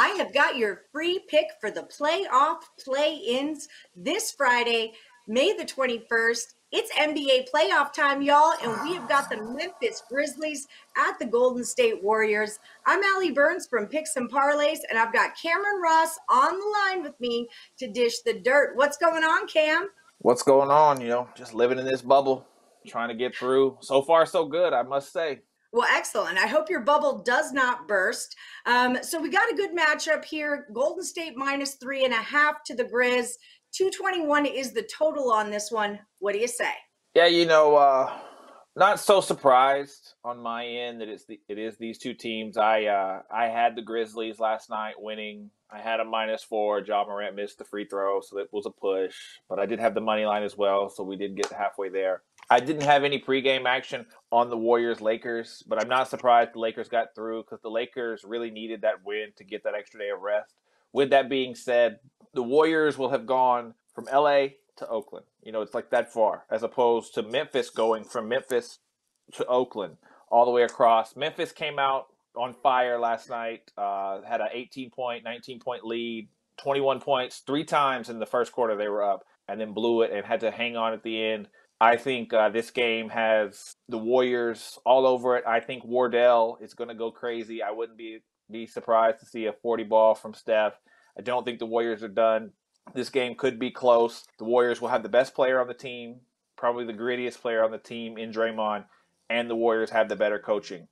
I have got your free pick for the playoff play ins this Friday, May the 21st. It's NBA playoff time, y'all, and we have got the Memphis Grizzlies at the Golden State Warriors. I'm Ali Burns from Picks and Parlays, and I've got Cameron Ross on the line with me to dish the dirt. What's going on, Cam? What's going on? You know, just living in this bubble, trying to get through. So far, so good, I must say. Well, excellent. I hope your bubble does not burst. Um, so we got a good matchup here. Golden State minus three and a half to the Grizz. 221 is the total on this one. What do you say? Yeah, you know, uh, not so surprised on my end that it's the, it is these two teams. I uh, I had the Grizzlies last night winning. I had a minus four. Ja Morant missed the free throw, so that was a push. But I did have the money line as well, so we did get halfway there. I didn't have any pregame action on the Warriors Lakers, but I'm not surprised the Lakers got through because the Lakers really needed that win to get that extra day of rest. With that being said, the Warriors will have gone from LA to Oakland. You know, it's like that far, as opposed to Memphis going from Memphis to Oakland all the way across. Memphis came out on fire last night, uh, had an 18 point, 19 point lead, 21 points three times in the first quarter they were up, and then blew it and had to hang on at the end. I think uh, this game has the Warriors all over it. I think Wardell is going to go crazy. I wouldn't be be surprised to see a 40 ball from Steph. I don't think the Warriors are done. This game could be close. The Warriors will have the best player on the team, probably the grittiest player on the team in Draymond, and the Warriors have the better coaching.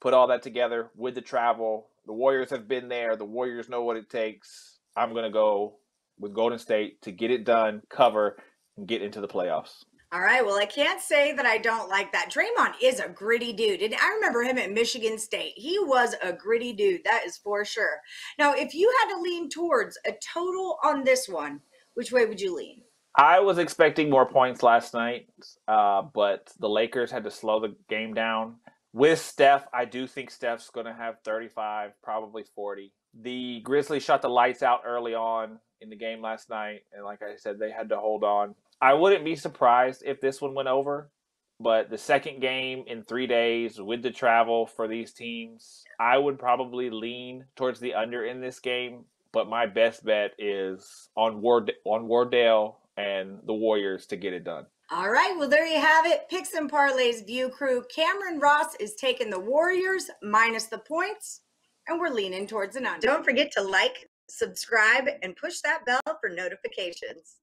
Put all that together with the travel. The Warriors have been there. The Warriors know what it takes. I'm going to go with Golden State to get it done, cover, and get into the playoffs. All right. Well, I can't say that I don't like that. Draymond is a gritty dude. And I remember him at Michigan State. He was a gritty dude. That is for sure. Now, if you had to lean towards a total on this one, which way would you lean? I was expecting more points last night, uh, but the Lakers had to slow the game down. With Steph, I do think Steph's going to have 35, probably 40. The Grizzlies shot the lights out early on in the game last night. And like I said, they had to hold on. I wouldn't be surprised if this one went over, but the second game in three days with the travel for these teams, I would probably lean towards the under in this game. But my best bet is on Ward on Wardell and the Warriors to get it done. All right, well there you have it. Picks and parlays view crew. Cameron Ross is taking the Warriors minus the points, and we're leaning towards an under. Don't forget to like, subscribe, and push that bell for notifications.